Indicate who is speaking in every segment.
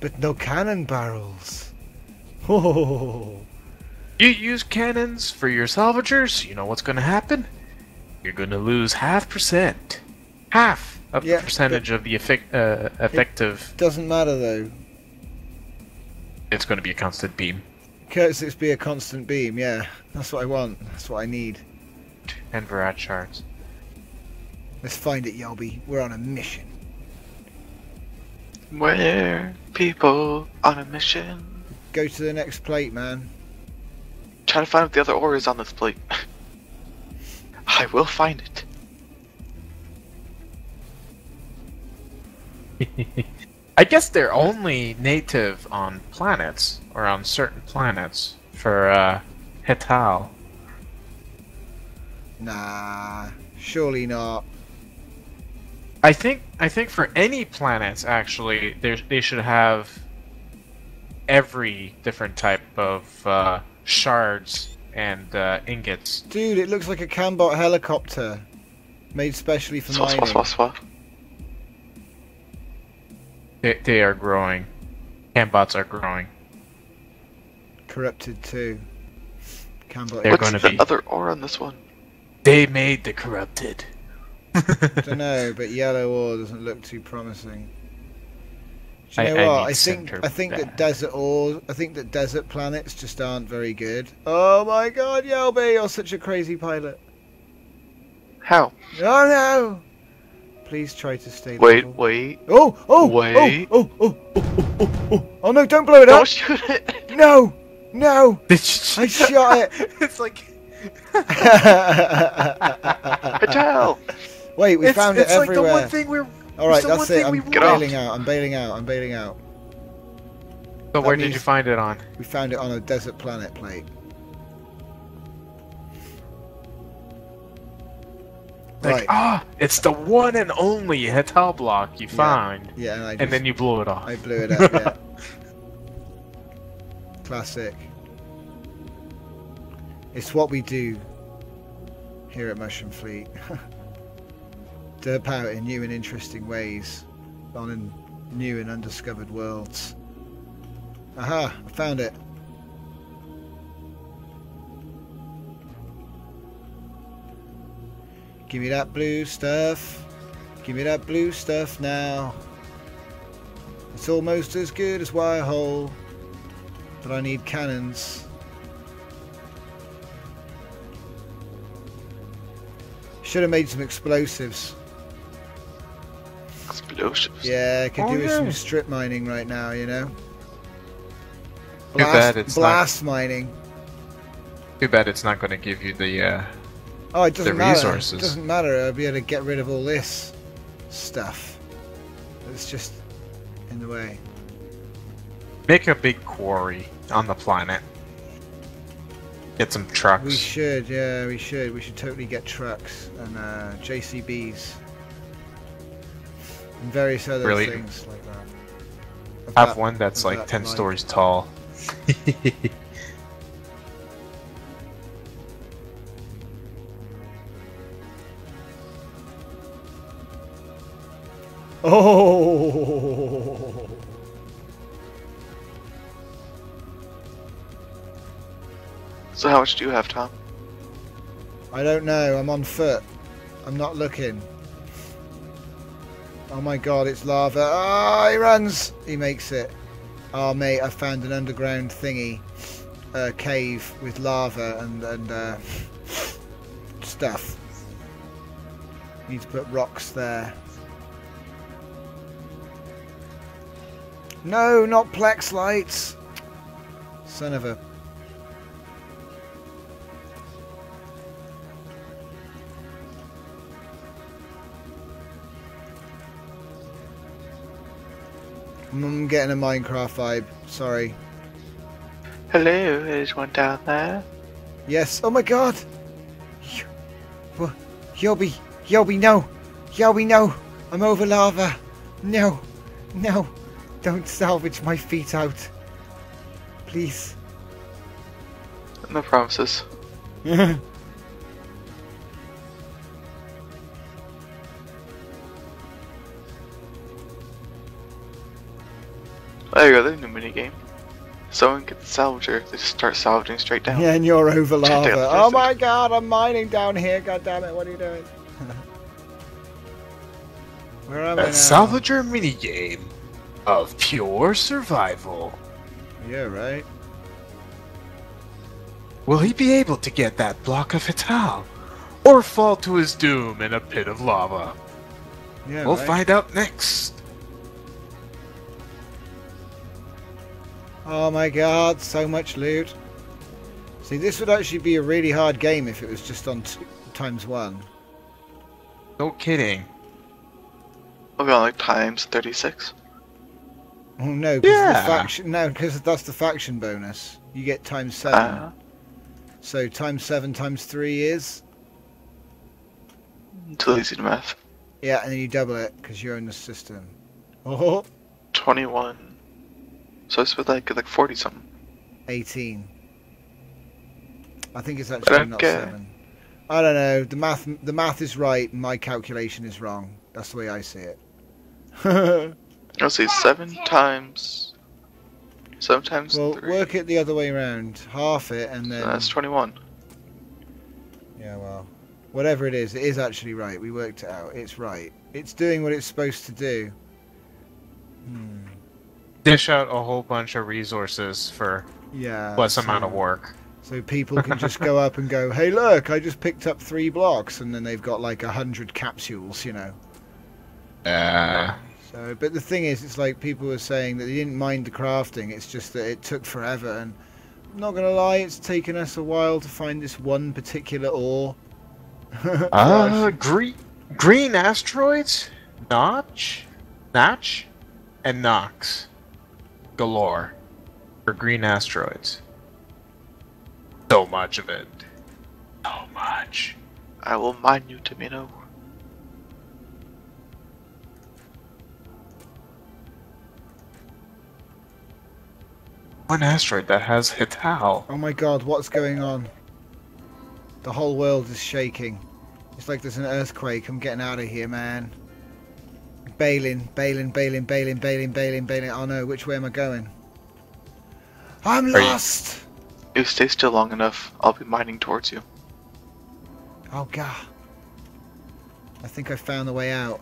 Speaker 1: but no cannon barrels. Oh,
Speaker 2: You use cannons for your salvagers, you know what's gonna happen? You're gonna lose half percent. Half of
Speaker 1: Yeah,
Speaker 2: the percentage of the effect, uh, effective.
Speaker 1: doesn't matter though.
Speaker 2: It's gonna be a constant beam.
Speaker 1: Curtis, it's be a constant beam. Yeah, that's what I want. That's what I need.
Speaker 2: And Varat shards.
Speaker 1: Let's find it, Yelby. We're on a mission.
Speaker 3: We're people on a mission.
Speaker 1: Go to the next plate, man.
Speaker 3: Try to find out the other ore is on this plate. I will find it.
Speaker 2: I guess they're only native on planets, or on certain planets, for uh, Hital.
Speaker 1: Nah, surely not.
Speaker 2: I think I think for any planets actually, they should have every different type of uh, shards and uh, ingots.
Speaker 1: Dude, it looks like a Cambot helicopter. Made specially for
Speaker 3: Swat,
Speaker 1: mining.
Speaker 3: swat, swat, swat.
Speaker 2: They, they are growing. Cambots are growing.
Speaker 1: Corrupted too. Cambot.
Speaker 2: They're
Speaker 3: What's
Speaker 2: gonna
Speaker 3: the
Speaker 2: be-
Speaker 3: other ore on this one?
Speaker 2: They made the corrupted.
Speaker 1: Don't know, but yellow ore doesn't look too promising. Do you
Speaker 2: I-
Speaker 1: know
Speaker 2: I
Speaker 1: what?
Speaker 2: need
Speaker 1: I think I think that
Speaker 2: bad.
Speaker 1: desert ore. I think that desert planets just aren't very good. Oh my God, Yelby, you're such a crazy pilot.
Speaker 3: How?
Speaker 1: Oh no! Please try to stay.
Speaker 3: Wait,
Speaker 1: level.
Speaker 3: wait.
Speaker 1: Oh, oh, oh
Speaker 3: Wait.
Speaker 1: Oh, oh, oh, oh, oh, oh, oh. Oh no! Don't blow it
Speaker 3: Don't
Speaker 1: up!
Speaker 3: shoot it!
Speaker 1: No, no!
Speaker 2: I
Speaker 1: I shot it.
Speaker 2: it's like
Speaker 3: Patel!
Speaker 1: Wait, we
Speaker 2: it's,
Speaker 1: found
Speaker 2: it's
Speaker 1: it
Speaker 2: like the
Speaker 1: everywhere.
Speaker 2: one thing we're.
Speaker 1: All right, that's
Speaker 2: one
Speaker 1: it.
Speaker 2: thing
Speaker 1: I'm
Speaker 2: we
Speaker 1: bailing out. I'm bailing out. I'm bailing out.
Speaker 2: So where did you find it on?
Speaker 1: We found it on a desert planet plate.
Speaker 2: Like,
Speaker 1: right.
Speaker 2: ah, it's the one and only Hital block you
Speaker 1: Yeah.
Speaker 2: find,
Speaker 1: Yeah, and I just,
Speaker 2: and then you blew it off.
Speaker 1: I blew it up. Yeah. Classic. It's what we do here at Mushroom Fleet. Derp out in new and interesting ways on in new and undiscovered worlds. Aha! I found it. Give me that blue stuff. Give me that blue stuff now. It's almost as good as wire hole, but I need cannons. Should have made some explosives.
Speaker 3: Explosives.
Speaker 1: Yeah, I could
Speaker 2: Oh,
Speaker 1: do with some strip mining right now, you know.
Speaker 2: Too bad it's not-
Speaker 1: blast mining.
Speaker 2: Too bad it's not going to give you the. Uh...
Speaker 1: Oh, it doesn't
Speaker 2: the
Speaker 1: matter.
Speaker 2: resources.
Speaker 1: It doesn't matter. I'll be able to get rid of all this stuff. It's just in the way.
Speaker 2: Make a big quarry on the planet. Get some trucks.
Speaker 1: We should, yeah, we should. We should totally get trucks and uh, JCBs and various other
Speaker 2: Really?
Speaker 1: things like that. Of
Speaker 2: Have
Speaker 1: that-
Speaker 2: one that's like
Speaker 1: that
Speaker 2: 10
Speaker 1: like-
Speaker 2: stories tall.
Speaker 1: Oh.
Speaker 3: So how much do you have, Tom?
Speaker 1: I don't know. I'm on foot. I'm not looking. Oh my god, it's lava. Ah, he runs. He makes it. Oh mate, I found an underground thingy, uh, cave with lava and and uh, stuff. Need to put rocks there. No, not plex lights. Son of a I'm getting a Minecraft vibe. Sorry.
Speaker 3: Hello, there's one down there.
Speaker 1: Yes. Oh my god. Yobi. Yobi, no. Yobi, no. I'm over lava. No. No. Don't salvage my feet out. Please.
Speaker 3: No promises. There you go, there's a new minigame. Someone gets the salvager, they just start salvaging straight down.
Speaker 1: Yeah, and you're over
Speaker 3: Check
Speaker 1: lava. Oh my god, I'm mining down here. God damn it, what are you doing? Where am I
Speaker 2: A
Speaker 1: now?
Speaker 2: salvager minigame of pure survival.
Speaker 1: Yeah, right.
Speaker 2: Will he be able to get that block of Hital? Or fall to his doom in a pit of lava?
Speaker 1: Yeah,
Speaker 2: we'll
Speaker 1: right.
Speaker 2: find out next.
Speaker 1: Oh my god, so much loot. See, this would actually be a really hard game if it was just on two, times one.
Speaker 2: No kidding.
Speaker 3: We'll be on like times 36.
Speaker 1: Oh no, because
Speaker 2: Yeah.
Speaker 1: the faction. No, because that's the faction bonus. You get times seven.
Speaker 3: Uh,
Speaker 1: So times seven times three is
Speaker 3: too easy to math.
Speaker 1: yeah, and then you double it because you own the system. Oh,
Speaker 3: 21. So it's with like like 40 something.
Speaker 1: 18. I think it's actually not
Speaker 3: Okay.
Speaker 1: seven. I don't know. The math, the math is right, and my calculation is wrong. That's the way I see it.
Speaker 3: Let's see, 7 times. 7 times
Speaker 1: well,
Speaker 3: 3.
Speaker 1: work it the other way around. Half it, and then
Speaker 3: that's 21.
Speaker 1: yeah, well, whatever it is, it is actually right. We worked it out. It's right. It's doing what it's supposed to do. Hmm.
Speaker 2: Dish out a whole bunch of resources for
Speaker 1: Yeah.
Speaker 2: less
Speaker 1: so-
Speaker 2: amount of work.
Speaker 1: So people can just go up and go, "Hey, look! I just picked up three blocks," and then they've got like a hundred capsules, you know.
Speaker 2: Uh,
Speaker 1: So, but the thing is, it's like people were saying that they didn't mind the crafting. It's just that it took forever, and I'm not gonna lie, it's taken us a while to find this one particular ore.
Speaker 2: uh green green asteroids, Notch, Notch, and Nocx, galore for green asteroids. So much of it. So much.
Speaker 3: I will mine you, Tamino.
Speaker 2: One asteroid that has Hital.
Speaker 1: oh my god, what's going on? The whole world is shaking. It's like there's an earthquake. I'm getting out of here, man. Bailing, bailing, bailing, bailing, bailing, bailing, bailing. Oh no, which way am I going? I'm
Speaker 2: Are you-
Speaker 1: lost!
Speaker 3: If you stay still long enough, I'll be mining towards you.
Speaker 1: Oh god. I think I found the way out.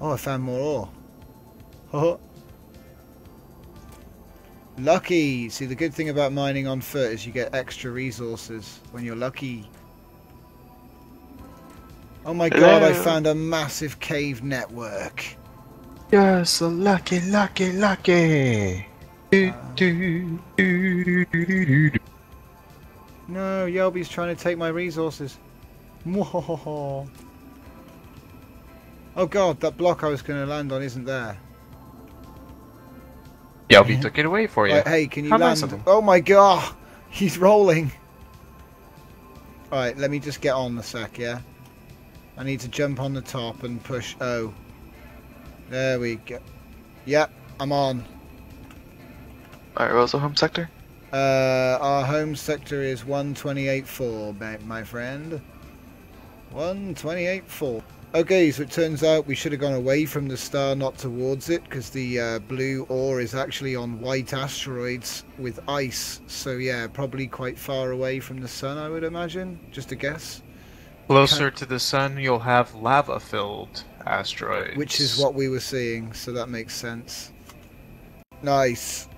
Speaker 1: Oh, I found more ore. Oh. Lucky! See, the good thing about mining on foot is you get extra resources when you're lucky. Oh my god, I found a massive cave network.
Speaker 2: Yes, so lucky, lucky, lucky. Uh. Do, do, do, do.
Speaker 1: No, Yelby's trying to take my resources. Mwahaha. Oh god, that block I was going to land on isn't there.
Speaker 2: Yelby took it away for you.
Speaker 1: Right, hey, can you
Speaker 2: How
Speaker 1: land?
Speaker 2: of.
Speaker 1: Oh my god, he's rolling. Alright, let me just get on the sec, yeah? I need to jump on the top and push O. There we go. Yep, I'm on.
Speaker 3: Alright, was the home sector?
Speaker 1: Uh, our home sector is 128.4, my, my friend. 128.4. Okay, so it turns out we should have gone away from the star, not towards it, because the uh, blue ore is actually on white asteroids with ice. So yeah, probably quite far away from the sun, I would imagine. Just a guess.
Speaker 2: Closer to the sun, you'll have lava-filled asteroids.
Speaker 1: Which is what we were seeing, so that makes sense. Nice.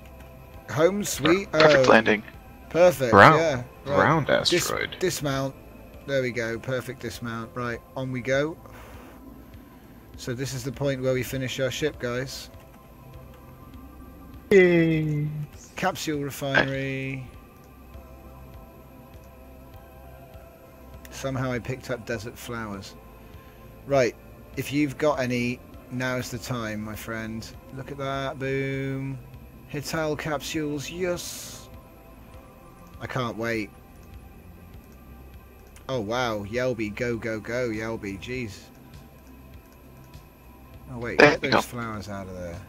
Speaker 1: Home sweet.
Speaker 3: Perfect
Speaker 1: oh,
Speaker 3: landing.
Speaker 1: Perfect.
Speaker 2: Round-
Speaker 1: Yeah. right.
Speaker 2: round
Speaker 1: Dis-
Speaker 2: asteroid.
Speaker 1: dismount. There we go. Perfect dismount. Right, on we go. So this is the point where we finish our ship, guys.
Speaker 2: Yay.
Speaker 1: Capsule refinery. Somehow I picked up desert flowers. Right, if you've got any, now's the time, my friend. Look at that, boom. Hital capsules, yes. I can't wait. Oh wow, Yelby, go, go, go, Yelby, jeez. Oh wait, get those flowers out of there.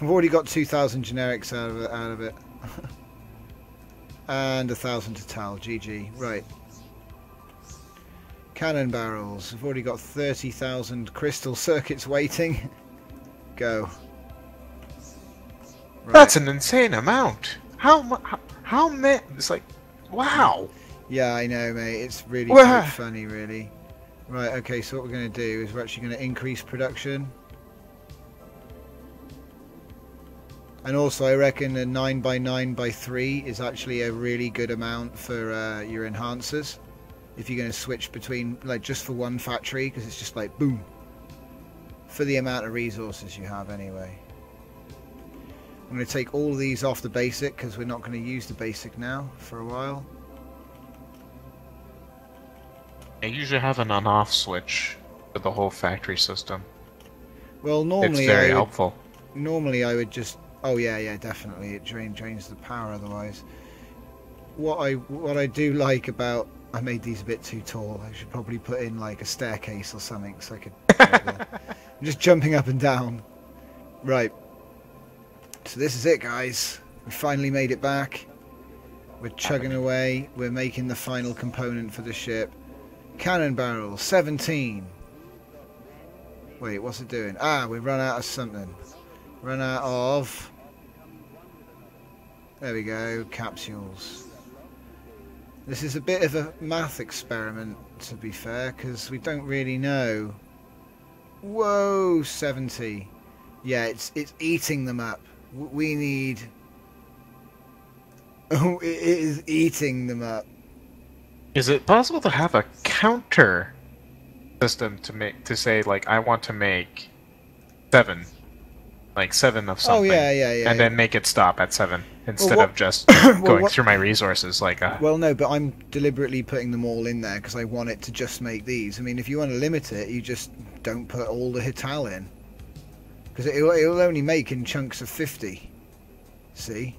Speaker 1: I've already got 2,000 generics out of it. Out of it. and a thousand to tal. GG. Right. Cannon barrels. I've already got 30,000 crystal circuits waiting. Go. Right.
Speaker 2: That's an insane amount. How how, how many? It's like, wow.
Speaker 1: Yeah, I know, mate. It's really funny, really. Right, okay, so what we're going to do is we're actually going to increase production. And also, I reckon a 9 by 9 by 3 is actually a really good amount for uh, your enhancers. If you're going to switch between, like, just for one factory, because it's just like, boom. For the amount of resources you have, anyway. I'm going to take all of these off the basic, because we're not going to use the basic now for a while.
Speaker 2: I usually have an on-off switch for the whole factory system.
Speaker 1: Well, normally It's
Speaker 2: very
Speaker 1: I would,
Speaker 2: helpful.
Speaker 1: normally I would just. Oh yeah, yeah, definitely. It drain, drains the power otherwise. What I what I do like about I made these a bit too tall. I should probably put in like a staircase or something so I could. I'm just jumping up and down. Right. So this is it, guys. We finally made it back. We're chugging away. We're making the final component for the ship. Cannon barrel, 17. Wait, what's it doing? Ah, we've run out of something. Run out of. There we go, capsules. This is a bit of a math experiment, to be fair, because we don't really know. Whoa, 70. Yeah, it's it's eating them up. We need. Oh, it is eating them up.
Speaker 2: Is it possible to have a counter system to make to say like I want to make seven, like seven of something.
Speaker 1: Oh
Speaker 2: something,
Speaker 1: yeah, yeah, yeah.
Speaker 2: and
Speaker 1: yeah.
Speaker 2: then make it stop at seven instead
Speaker 1: what-
Speaker 2: of just
Speaker 1: Well,
Speaker 2: going
Speaker 1: what-
Speaker 2: through my resources like a.
Speaker 1: Well, no, but I'm deliberately putting them all in there because I want it to just make these. I mean, if you want to limit it, you just don't put all the Hital in. Because it'll, it'll only make in chunks of 50. See?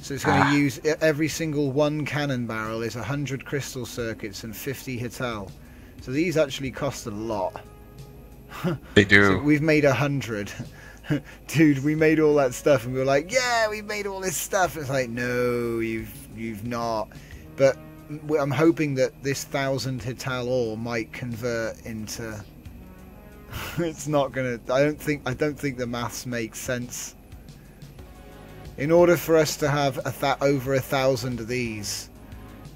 Speaker 1: So it's going to
Speaker 2: Ah.
Speaker 1: use e- every single one cannon barrel is 100 crystal circuits and 50 Hital. So these actually cost a lot.
Speaker 2: They
Speaker 1: So
Speaker 2: do.
Speaker 1: we've made a hundred. Dude, we made all that stuff and we were like, yeah, we made all this stuff. It's like, no, you've you've not. But I'm hoping that this thousand Hital ore might convert into. it's not gonna. I don't think. I don't think the maths makes sense. In order for us to have a th- over a thousand of these,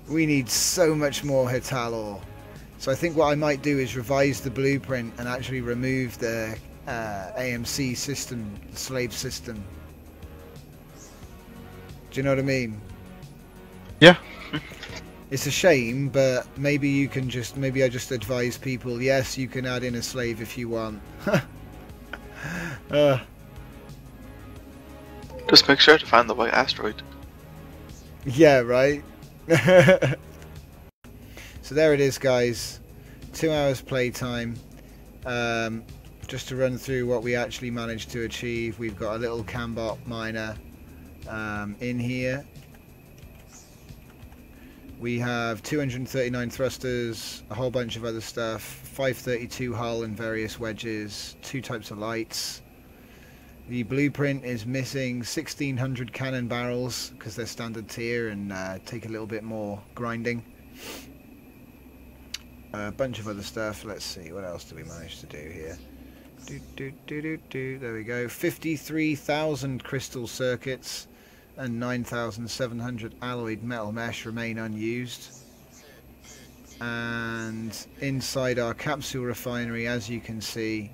Speaker 1: we need so much more Hital ore. So I think what I might do is revise the blueprint and actually remove the uh, AMC system, the slave system. Do you know what I mean?
Speaker 2: Yeah.
Speaker 1: It's a shame, but maybe you can just maybe I just advise people. Yes, you can add in a slave if you want. uh,
Speaker 3: Just make sure to find the white asteroid.
Speaker 1: Yeah, right. so there it is, guys. Two hours playtime. Um, just to run through what we actually managed to achieve, we've got a little Cambot miner um, in here. We have 239 thrusters, a whole bunch of other stuff, 532 hull and various wedges, two types of lights. The blueprint is missing 1600 cannon barrels because they're standard tier and uh, take a little bit more grinding. A bunch of other stuff. Let's see, what else do we manage to do here? Do, do, do, do, do. There we go. 53,000 crystal circuits and 9,700 alloyed metal mesh remain unused. And inside our capsule refinery, as you can see,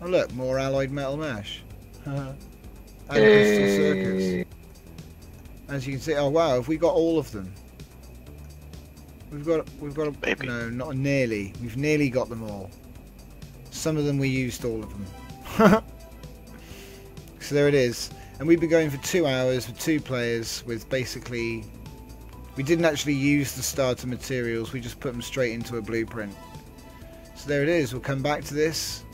Speaker 1: Oh look, more alloyed metal mesh. and crystal circuits. As you can see, oh wow, have we got all of them? We've got, we've got, a,
Speaker 3: Maybe.
Speaker 1: no, not nearly. We've nearly got them all. Some of them we used all of them. so there it is. And we've been going for two hours with two players with basically... We didn't actually use the starter materials, we just put them straight into a blueprint. So there it is, we'll come back to this.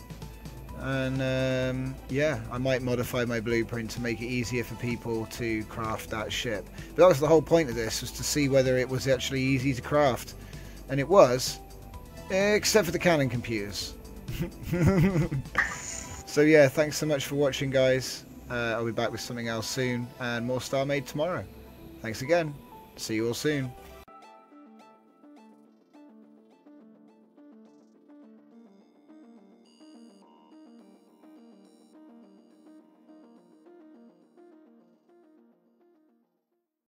Speaker 1: And um, yeah, I might modify my blueprint to make it easier for people to craft that ship. But that was the whole point of this, was to see whether it was actually easy to craft. And it was, except for the cannon computers. so yeah, thanks so much for watching guys. Uh, I'll be back with something else soon and more Star Made tomorrow. Thanks again. See you all soon.